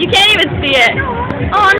You can't even see it. Oh,